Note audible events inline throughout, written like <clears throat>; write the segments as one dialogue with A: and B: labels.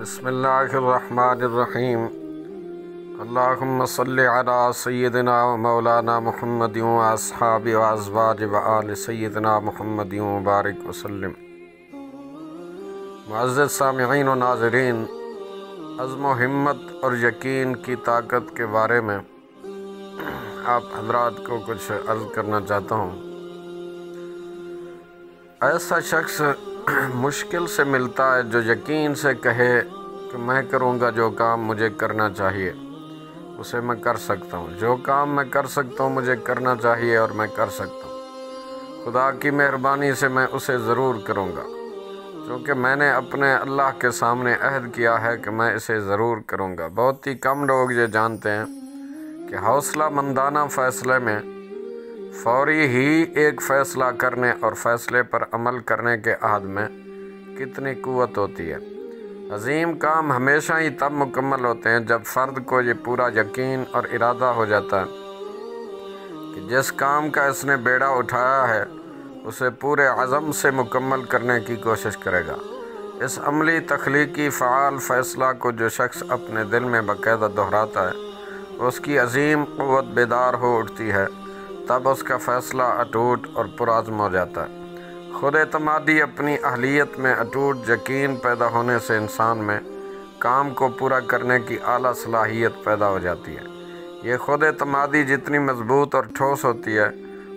A: بسم اللہ الرحمن الرحیم۔ اللہم صلی علی سیدنا و مولانا محمد و اصحاب و ازواج و آل سیدنا محمد و بارک وسلم۔ معزز سامعین و ناظرین، عزم و ہمت اور یقین کی طاقت کے بارے میں آپ حضرات کو کچھ عرض کرنا چاہتا ہوں۔ ایسا شخص <clears throat> مشکل سے ملتا ہے، جو یقین سے کہے کہ میں کروں گا جو کام مجھے کرنا چاہیے۔ اسے میں کر سکتا ہوں۔ جو کام میں کر سکتا ہوں، مجھے کرنا چاہیے اور میں کر سکتا ہوں۔ خدا کی مہربانی سے میں اسے ضرور کروں گا۔ کیونکہ میں نے اپنے اللہ کے سامنے عہد کیا ہے کہ میں اسے ضرور کروں گا۔ بہت ہی کم لوگ یہ جانتے ہیں کہ حوصلہ مندانہ فیصلے میں فوری ہی ایک فیصلہ کرنے اور فیصلے پر عمل کرنے کے عہد میں کتنی قوت ہوتی ہے؟ عظیم کام ہمیشہ ہی تب مکمل ہوتے ہیں جب فرد کو یہ پورا یقین اور ارادہ ہو جاتا ہے کہ جس کام کا اس نے بیڑا اٹھایا ہے، اسے پورے عزم سے مکمل کرنے کی کوشش کرے گا۔ اس عملی تخلیقی فعال فیصلہ کو جو شخص اپنے دل میں باقاعدہ دہراتا ہے، اس کی عظیم قوت بیدار ہو اٹھتی ہے۔ تب اس کا فیصلہ اٹوٹ اور پرعزم ہو جاتا ہے۔ خود اعتمادی اپنی اہلیت میں اٹوٹ، یقین پیدا ہونے سے انسان میں کام کو پورا کرنے کی اعلیٰ صلاحیت پیدا ہو جاتی ہے۔ یہ خود اعتمادی جتنی مضبوط اور ٹھوس ہوتی ہے،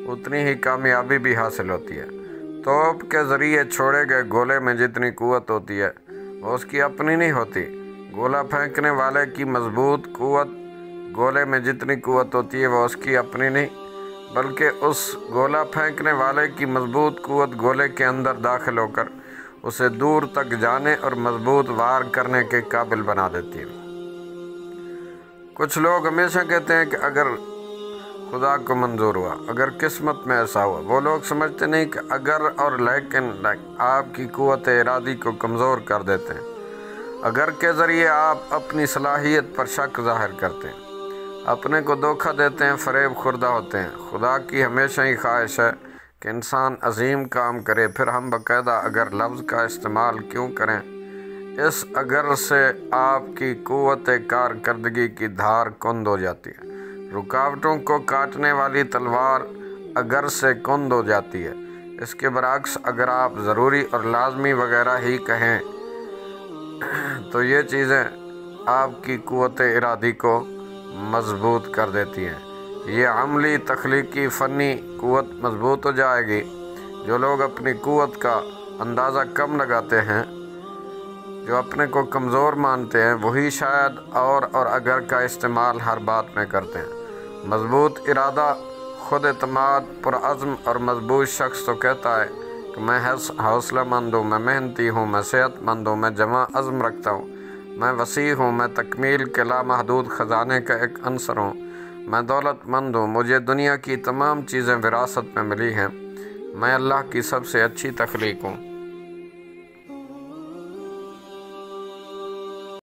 A: اتنی ہی کامیابی بھی حاصل ہوتی ہے۔ توپ کے ذریعے چھوڑے گئے گولے میں جتنی قوت ہوتی ہے، وہ اس کی اپنی نہیں ہوتی۔ گولا پھینکنے والے کی مضبوط قوت، گولے میں جتنی قوت ہوتی ہے، وہ اس کی اپنی نہیں۔ بلکہ اس گولا پھینکنے والے کی مضبوط قوت گولے کے اندر داخل ہو کر اسے دور تک جانے اور مضبوط وار کرنے کے قابل بنا دیتی ہے۔ کچھ لوگ ہمیشہ کہتے ہیں کہ اگر خدا کو منظور ہوا، اگر قسمت میں ایسا ہوا۔ وہ لوگ سمجھتے نہیں کہ اگر اور لیکن آپ کی قوت ارادی کو کمزور کر دیتے ہیں۔ اگر کے ذریعے آپ اپنی صلاحیت پر شک ظاہر کرتے ہیں۔ اپنے کو دھوکہ دیتے ہیں، فریب خوردہ ہوتے ہیں۔ خدا کی ہمیشہ ہی خواہش ہے کہ انسان عظیم کام کرے۔ پھر ہم باقاعدہ اگر لفظ کا استعمال کیوں کریں؟ اس اگر سے آپ کی قوت کارکردگی کی دھار کند ہو جاتی ہے۔ رکاوٹوں کو کاٹنے والی تلوار اگر سے کند ہو جاتی ہے۔ اس کے برعکس اگر آپ ضروری اور لازمی وغیرہ ہی کہیں تو یہ چیزیں آپ کی قوت ارادی کو مضبوط کر دیتی ہیں یہ عملی، تخلیقی، فنی قوت مضبوط ہو جائے گی۔ جو لوگ اپنی قوت کا اندازہ کم لگاتے ہیں، جو اپنے کو کمزور مانتے ہیں، وہی شاید اور اور اگر کا استعمال ہر بات میں کرتے ہیں۔ مضبوط ارادہ خود اعتماد، پرعزم اور مضبوط شخص تو کہتا ہے کہ میں حوصلہ مند ہوں میں محنتی ہوں، میں صحت مند ہوں میں جمع عزم رکھتا ہوں۔ میں وسیع ہوں، میں تکمیل کے لامحدود خزانے کا ایک عنصر ہوں۔ میں دولت مند ہوں، مجھے دنیا کی تمام چیزیں وراثت میں ملی ہیں۔ میں اللہ کی سب سے اچھی تخلیق ہوں۔